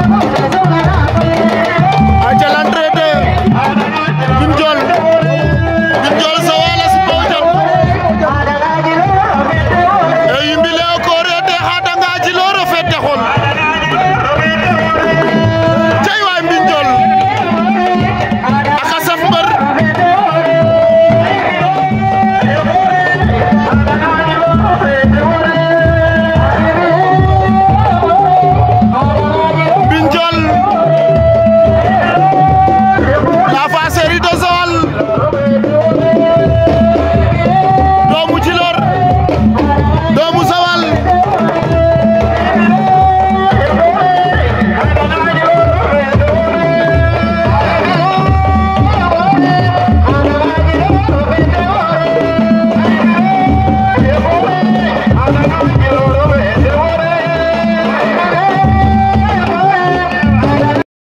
Let's go.